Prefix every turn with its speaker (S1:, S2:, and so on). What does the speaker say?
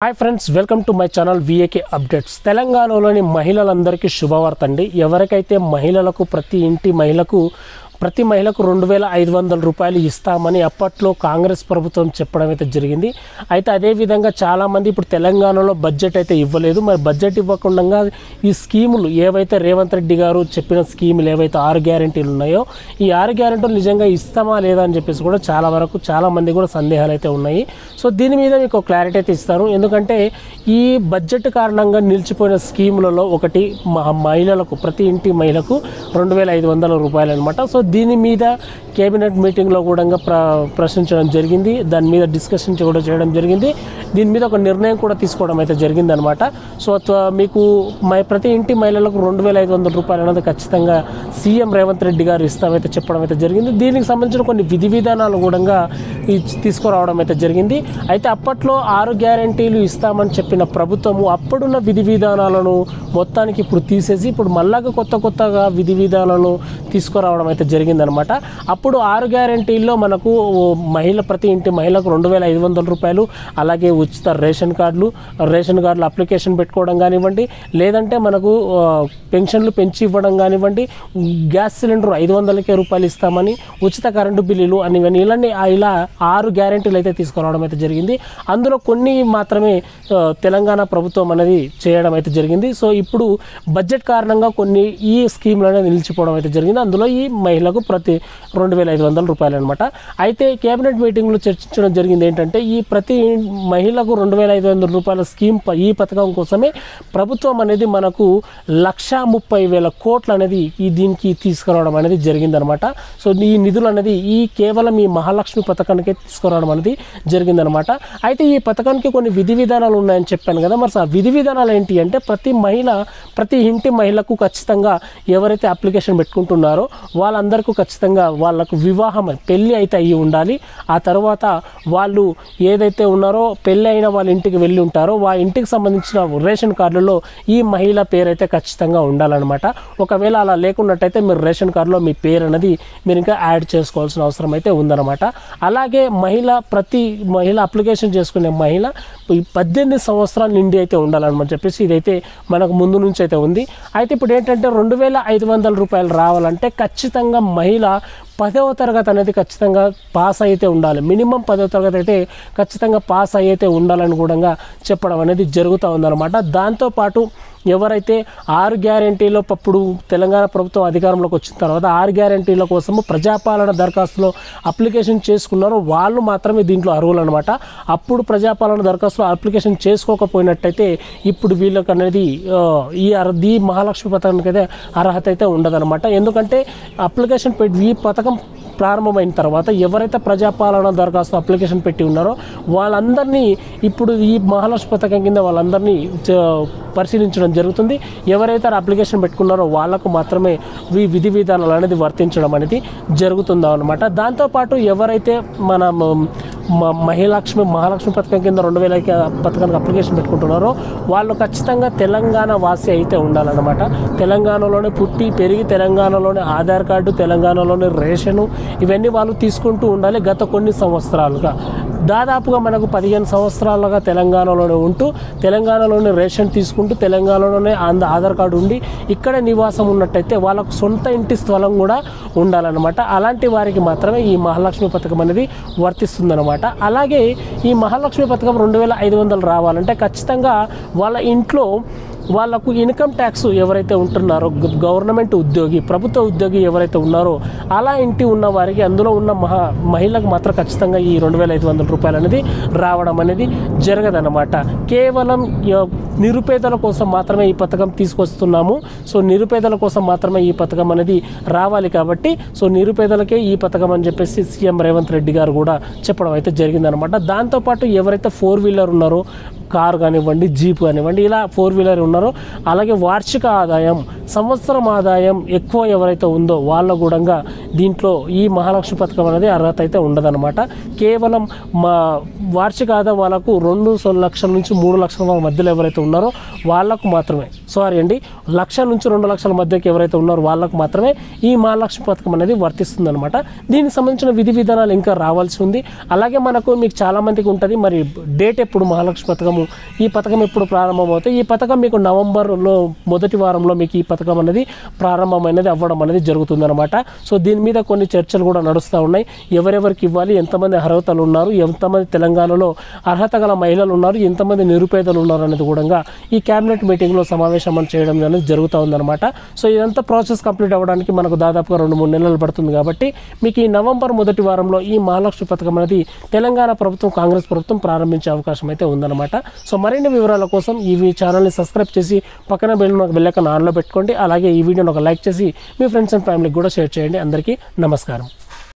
S1: Hi friends welcome to my channel VAK updates తెలంగాణలోని మహిళలందరికీ శుభవార్త అండి. ఎవరికైతే మహిళలకు ప్రతి ఇంటి మహిళకు ప్రతి మహిళకు రెండు వేల ఐదు వందల రూపాయలు ఇస్తామని అప్పట్లో కాంగ్రెస్ ప్రభుత్వం చెప్పడం అయితే జరిగింది. అయితే అదేవిధంగా చాలామంది ఇప్పుడు తెలంగాణలో బడ్జెట్ అయితే ఇవ్వలేదు. మరి బడ్జెట్ ఇవ్వకుండా ఈ స్కీములు ఏవైతే రేవంత్ రెడ్డి గారు చెప్పిన స్కీములు ఏవైతే ఆరు గ్యారెంటీలు ఉన్నాయో ఈ ఆరు గ్యారెంటీలు నిజంగా ఇస్తామా లేదా అని చెప్పేసి కూడా చాలా వరకు చాలామంది కూడా సందేహాలు అయితే ఉన్నాయి. సో దీని మీద మీకు క్లారిటీ అయితే ఇస్తాను. ఎందుకంటే ఈ బడ్జెట్ కారణంగా నిలిచిపోయిన స్కీములలో ఒకటి మహిళలకు ప్రతి ఇంటి మహిళకు రెండు వేల ఐదు వందల రూపాయలు అనమాట సో దీని మీద కేబినెట్ మీటింగ్లో కూడా ప్ర ప్రశ్నించడం జరిగింది. దాని మీద డిస్కషన్ కూడా చేయడం జరిగింది. దీని మీద ఒక నిర్ణయం కూడా తీసుకోవడం అయితే జరిగిందనమాట. సో త్వ- మీకు మై ప్రతి ఇంటి మహిళలకు రెండు వేల ఐదు వందల రూపాయలు అనేది ఖచ్చితంగా సీఎం రేవంత్ రెడ్డి గారు ఇస్తామైతే చెప్పడం అయితే జరిగింది. దీనికి సంబంధించిన కొన్ని విధి విధానాలు కూడా తీసుకురావడం అయితే జరిగింది. అయితే అప్పట్లో ఆరు గ్యారంటీలు ఇస్తామని చెప్పిన ప్రభుత్వము అప్పుడున్న విధి విధానాలను మొత్తానికి ఇప్పుడు తీసేసి ఇప్పుడు మళ్ళాగా కొత్త కొత్తగా విధి విధానాలను తీసుకురావడం అయితే జరిగిందనమాట. అప్పుడు ఆరు గ్యారంటీల్లో మనకు మహిళ ప్రతి ఇంటి మహిళకు రెండు వేల ఐదు వందల రూపాయలు అలాగే ఉచిత రేషన్ కార్డులు రేషన్ కార్డులు అప్లికేషన్ పెట్టుకోవడం కానివ్వండి లేదంటే మనకు పెన్షన్లు పెంచి ఇవ్వడం కానివ్వండి గ్యాస్ సిలిండర్ ఐదు వందలకే రూపాయలు ఇస్తామని ఉచిత కరెంటు బిల్లులు అని ఇవన్నీ ఇలాంటి ఇలా ఆరు గ్యారెంటీలు అయితే తీసుకురావడం అయితే జరిగింది. అందులో కొన్ని మాత్రమే తెలంగాణ ప్రభుత్వం అనేది చేయడం అయితే జరిగింది. సో ఇప్పుడు బడ్జెట్ కారణంగా కొన్ని ఈ స్కీమ్లు అనేది నిలిచిపోవడం అయితే జరిగింది. అందులో ఈ మహిళ ఎంపీలకు ప్రతి రెండు వేల ఐదు వందల రూపాయలు అనమాట అయితే కేబినెట్ మీటింగ్లో చర్చించడం జరిగింది ఏంటంటే ఈ ప్రతి మహిళకు రెండు వేల ఐదు వందల రూపాయల స్కీమ్ ఈ పథకం కోసమే ప్రభుత్వం అనేది మనకు లక్ష ముప్పై వేల కోట్లు అనేది ఈ దీనికి తీసుకురావడం అనేది జరిగిందనమాట. సో ఈ నిధులు అనేది ఈ కేవలం ఈ మహాలక్ష్మి పథకానికే తీసుకురావడం అనేది జరిగిందనమాట. అయితే ఈ పథకానికి కొన్ని విధి విధానాలు ఉన్నాయని చెప్పాను కదా మరి ఆ విధి విధానాలు ఏంటి అంటే ప్రతి మహిళ ప్రతి ఇంటి మహిళకు ఖచ్చితంగా ఎవరైతే అప్లికేషన్ పెట్టుకుంటున్నారో వరకు ఖచ్చితంగా వాళ్ళకు వివాహం పెళ్ళి అయితే అయ్యి ఉండాలి. ఆ తర్వాత వాళ్ళు ఏదైతే ఉన్నారో పెళ్ళి అయిన వాళ్ళ ఇంటికి వెళ్ళి ఉంటారో వా ఇంటికి సంబంధించిన రేషన్ కార్డులో ఈ మహిళ పేరు అయితే ఖచ్చితంగా ఉండాలన్నమాట. ఒకవేళ అలా లేకున్నట్టయితే మీరు రేషన్ కార్డులో మీ పేరు అనేది మీరు ఇంకా యాడ్ చేసుకోవాల్సిన అవసరం అయితే ఉందన్నమాట. అలాగే మహిళ ప్రతి మహిళ అప్లికేషన్ చేసుకునే మహిళ పద్దెనిమిది సంవత్సరాల నిండి అయితే ఉండాలన్నమాట చెప్పేసి ఇదైతే మనకు ముందు నుంచి అయితే ఉంది. అయితే ఇప్పుడు ఏంటంటే రెండు వేల ఐదు వందల రూపాయలు రావాలంటే ఖచ్చితంగా మహిళ పదవ తరగతి అనేది ఖచ్చితంగా పాస్ అయితే ఉండాలి. మినిమం పదవ తరగతి అయితే ఖచ్చితంగా పాస్ అయితే ఉండాలని కూడా చెప్పడం అనేది జరుగుతూ ఉందన్నమాట. దాంతోపాటు ఎవరైతే ఆరు గ్యారంటీలో అప్పుడు తెలంగాణ ప్రభుత్వం అధికారంలోకి వచ్చిన తర్వాత ఆరు గ్యారంటీల కోసము ప్రజాపాలన దరఖాస్తులో అప్లికేషన్ చేసుకున్నారో వాళ్ళు మాత్రమే దీంట్లో అర్హులు అనమాట అప్పుడు ప్రజాపాలన దరఖాస్తులో అప్లికేషన్ చేసుకోకపోయినట్టయితే ఇప్పుడు వీళ్ళకి అనేది ఈ అర్ ఈ మహాలక్ష్మి పథకానికి అయితే అర్హత అయితే ఉండదన్నమాట. ఎందుకంటే అప్లికేషన్ పెట్టి ఈ పథకం ప్రారంభమైన తర్వాత ఎవరైతే ప్రజాపాలన దరఖాస్తు అప్లికేషన్ పెట్టి ఉన్నారో వాళ్ళందరినీ ఇప్పుడు ఈ మహాలక్ష్మి పథకం కింద వాళ్ళందరినీ పరిశీలించడం జరుగుతుంది. ఎవరైతే అప్లికేషన్ పెట్టుకున్నారో వాళ్ళకు మాత్రమే ఈ విధి విధానాలు అనేది వర్తించడం అనేది జరుగుతుందా అనమాట దాంతోపాటు ఎవరైతే మన మ- మహిళలక్ష్మి మహాలక్ష్మి పథకం కింద రెండు వేల పథకానికి అప్లికేషన్ పెట్టుకుంటున్నారో వాళ్ళు ఖచ్చితంగా తెలంగాణ వాసి అయితే ఉండాలన్నమాట. తెలంగాణలోనే పుట్టి పెరిగి తెలంగాణలోనే ఆధార్ కార్డు తెలంగాణలోనే రేషను ఇవన్నీ వాళ్ళు తీసుకుంటూ ఉండాలి గత కొన్ని సంవత్సరాలుగా. దాదాపుగా మనకు పదిహేను సంవత్సరాలుగా తెలంగాణలోనే ఉంటూ తెలంగాణలోనే రేషన్ తీసుకుంటూ తెలంగాణలోనే అంద ఆధార్ కార్డు ఉండి ఇక్కడే నివాసం ఉన్నట్టయితే వాళ్ళకు సొంత ఇంటి స్థలం కూడా ఉండాలన్నమాట. అలాంటి వారికి మాత్రమే ఈ మహాలక్ష్మి పథకం అనేది వర్తిస్తుందన్నమాట. అలాగే ఈ మహాలక్ష్మి పథకం రెండు వేల ఐదు వందలు రావాలంటే ఖచ్చితంగా వాళ్ళ ఇంట్లో వాళ్ళకు ఇన్కమ్ ట్యాక్స్ ఎవరైతే ఉంటున్నారో గవర్నమెంట్ ఉద్యోగి ప్రభుత్వ ఉద్యోగి ఎవరైతే ఉన్నారో అలా ఇంటి ఉన్న వారికి అందులో ఉన్న మహా మహిళకు మాత్రం ఖచ్చితంగా ఈ రెండు వేల ఐదు వందల రూపాయలు అనేది రావడం అనేది జరగదన్నమాట. కేవలం నిరుపేదల కోసం మాత్రమే ఈ పథకం తీసుకొస్తున్నాము. సో నిరుపేదల కోసం మాత్రమే ఈ పథకం అనేది రావాలి కాబట్టి సో నిరుపేదలకే ఈ పథకం అని చెప్పేసి సీఎం రేవంత్ రెడ్డి గారు కూడా చెప్పడం అయితే జరిగిందనమాట దాంతోపాటు ఎవరైతే ఫోర్ వీలర్ ఉన్నారో కార్ కానివ్వండి జీప్ కానివ్వండి ఇలా ఫోర్ వీలర్ ఉన్నారో అలాగే వార్షిక ఆదాయం సంవత్సరం ఆదాయం ఎక్కువ ఎవరైతే ఉందో వాళ్ళ కూడా దీంట్లో ఈ మహాలక్ష్మి పథకం అనేది అర్హత అయితే ఉండదన్నమాట. కేవలం మా వార్షిక ఆదాయం వాళ్ళకు రెండు లక్షల నుంచి మూడు లక్షల మధ్యలో ఎవరైతే ఉన్నారో వాళ్ళకు మాత్రమే. సారీ అండి లక్ష నుంచి రెండు లక్షల మధ్యకి ఎవరైతే ఉన్నారో వాళ్ళకు మాత్రమే ఈ మహాలక్ష్మి పథకం అనేది వర్తిస్తుందన్నమాట. దీనికి సంబంధించిన విధి విధానాలు ఇంకా రావాల్సి ఉంది. అలాగే మనకు మీకు చాలామందికి ఉంటుంది మరి డేట్ ఎప్పుడు మహాలక్ష్మి పథకము ఈ పథకం ఎప్పుడు ప్రారంభమవుతాయి? ఈ పథకం మీకు నవంబర్లో మొదటి వారంలో మీకు ఈ పథకం అనేది ప్రారంభమైనది అవ్వడం అనేది జరుగుతుందనమాట సో దీని మీద కొన్ని చర్చలు కూడా నడుస్తూ ఉన్నాయి. ఎవరెవరికి ఇవ్వాలి ఎంతమంది అర్హతలు ఉన్నారు ఎంతమంది తెలంగాణలో అర్హత గల మహిళలు ఉన్నారు ఎంతమంది నిరుపేదలు ఉన్నారు అనేది కూడా ఈ క్యాబినెట్ మీటింగ్లో సమావేశం అని చేయడం అనేది జరుగుతూ ఉందన్నమాట. సో ఇదంతా ప్రాసెస్ కంప్లీట్ అవ్వడానికి మనకు దాదాపుగా రెండు మూడు నెలలు పడుతుంది కాబట్టి మీకు ఈ నవంబర్ మొదటి వారంలో ఈ మహాలక్ష్మి పథకం అనేది తెలంగాణ ప్రభుత్వం కాంగ్రెస్ ప్రభుత్వం ప్రారంభించే అవకాశం అయితే ఉందన్నమాట. సో మరిన్ని వివరాల కోసం ఈ ఛానల్ని సబ్స్క్రైబ్ చేసి పక్కన బెల్ ఒక ఆన్లో పెట్టుకోండి. అలాగే ఈ వీడియోని ఒక లైక్ చేసి మీ ఫ్రెండ్స్ అండ్ ఫ్యామిలీకి కూడా షేర్ చేయండి. అందరికీ నమస్కారం.